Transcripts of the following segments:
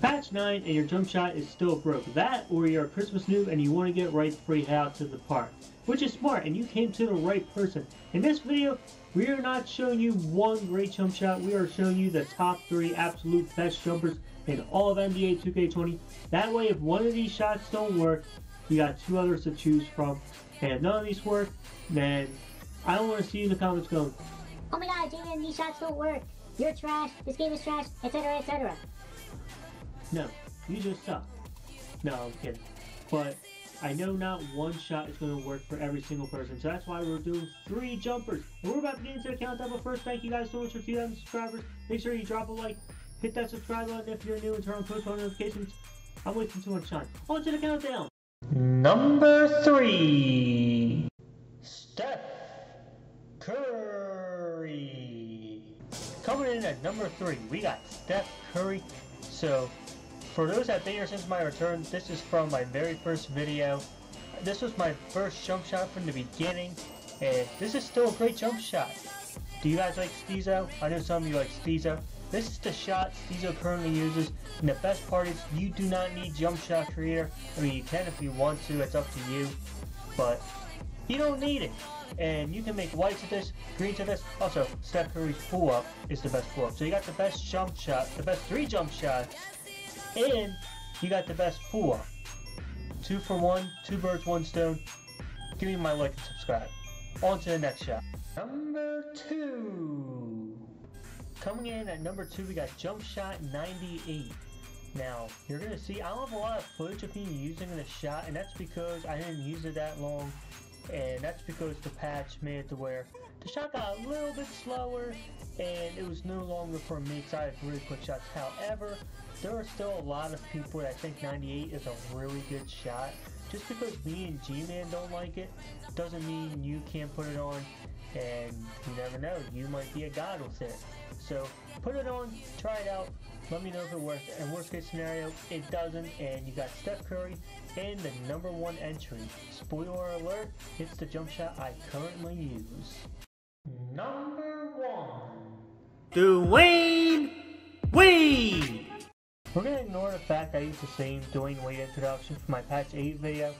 patch 9 and your jump shot is still broke. That or you're a Christmas noob and you want to get right free out to the park. Which is smart and you came to the right person. In this video, we are not showing you one great jump shot. We are showing you the top 3 absolute best jumpers in all of NBA 2K20. That way if one of these shots don't work, you got two others to choose from. And if none of these work, then I don't want to see you in the comments going, Oh my god, Jaden, these shots don't work. You're trash, this game is trash, etc., etc. No, you just suck. No, I'm kidding. But I know not one shot is going to work for every single person, so that's why we're doing three jumpers. And we're about to get into the countdown, but first, thank you guys so much for 2,000 subscribers. Make sure you drop a like, hit that subscribe button if you're new, and turn on post notifications. I'm wasting too much time. On to the countdown. Number three, Steph Curry. Coming in at number three, we got Steph Curry. So, for those that have been here since my return, this is from my very first video. This was my first jump shot from the beginning, and this is still a great jump shot. Do you guys like Steezo? I know some of you like Steezo. This is the shot Steezo currently uses, and the best part is you do not need Jump Shot Creator. I mean, you can if you want to, it's up to you, but you don't need it. And you can make whites of this, greens of this. Also, Steph Curry's pull-up is the best pull-up. So you got the best jump shot, the best three jump shots, and you got the best pull-up. Two for one, two birds, one stone. Give me my like and subscribe. On to the next shot. Number two. Coming in at number two, we got Jump Shot 98. Now, you're going to see, I don't have a lot of footage of me using this shot, and that's because I didn't use it that long, and that's because the patch made it to where the shot got a little bit slower, and it was no longer for me because I had really quick shots. However, there are still a lot of people that think 98 is a really good shot. Just because me and G-Man don't like it, doesn't mean you can't put it on, and you never know, you might be a god with it. So put it on, try it out, let me know if it works. And worst case scenario, it doesn't, and you got Steph Curry in the number one entry. Spoiler alert, it's the jump shot I currently use. Number one. Dwyane Wade! We're gonna ignore the fact I used the same Dwyane Wade introduction for my patch 8 video.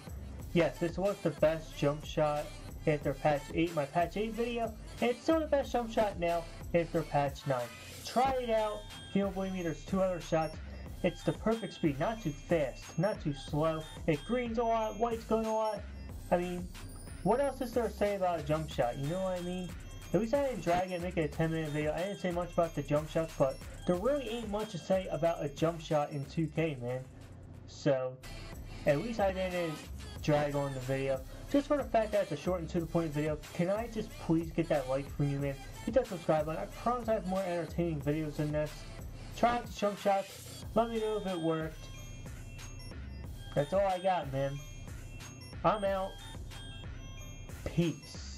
Yes, this was the best jump shot after patch 8, my patch 8 video, and it's still the best jump shot now after patch 9. Try it out. If you don't believe me, there's two other shots. It's the perfect speed, not too fast, not too slow. It greens a lot, white's going a lot. I mean, what else is there to say about a jump shot? You know what I mean? At least I didn't drag it and make it a 10 minute video. I didn't say much about the jump shots, but there really ain't much to say about a jump shot in 2K, man. So, at least I didn't drag on the video. Just for the fact that it's a short and to the point video, can I just please get that like from you, man? Hit that subscribe button. I promise I have more entertaining videos than this. Try out the jump shots. Let me know if it worked. That's all I got, man. I'm out. Peace.